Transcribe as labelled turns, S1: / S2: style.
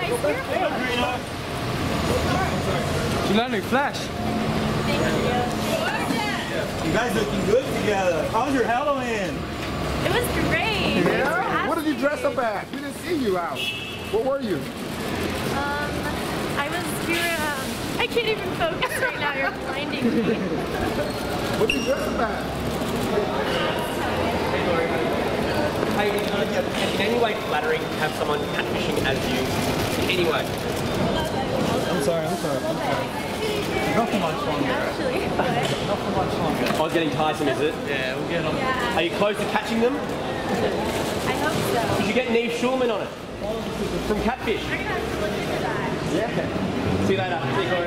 S1: nice haircut.
S2: You learned flash.
S1: Thank you.
S3: You guys looking good together. How's your Halloween?
S1: It was great.
S4: Yeah? What did you dress up as? We didn't see you out. What were you?
S1: Um, I was, we were, uh, I can't even focus right now. You're blinding me.
S4: What did you dress up as?
S5: Hey, in any way flattering have someone catfishing as you? In any way?
S3: I'm sorry, I'm sorry, I'm sorry. Not for much longer.
S1: Actually, what?
S3: Not for much longer.
S5: I was getting tiresome, is it?
S3: Yeah, we'll get on.
S1: Yeah,
S5: Are you close to catching them?
S1: I hope so.
S5: Did you get Nev Schulman on it? From Catfish?
S1: We're gonna have to look into that.
S5: Yeah. See you later. See you, Corey.